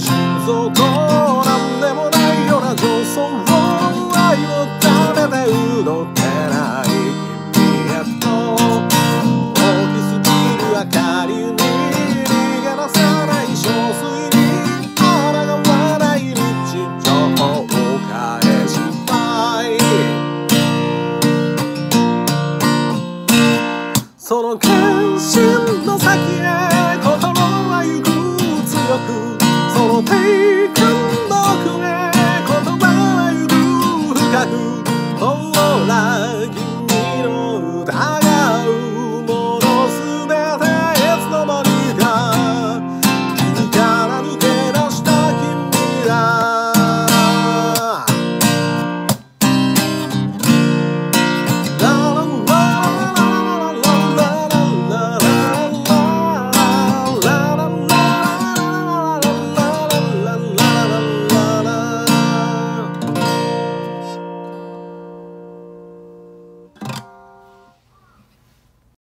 想となんでもないような女装愛を食べて踊ってない君へと大きすぎる明かりに逃げ出さない憔悴に抗わない日常を返したいその決心の先へ Shadow.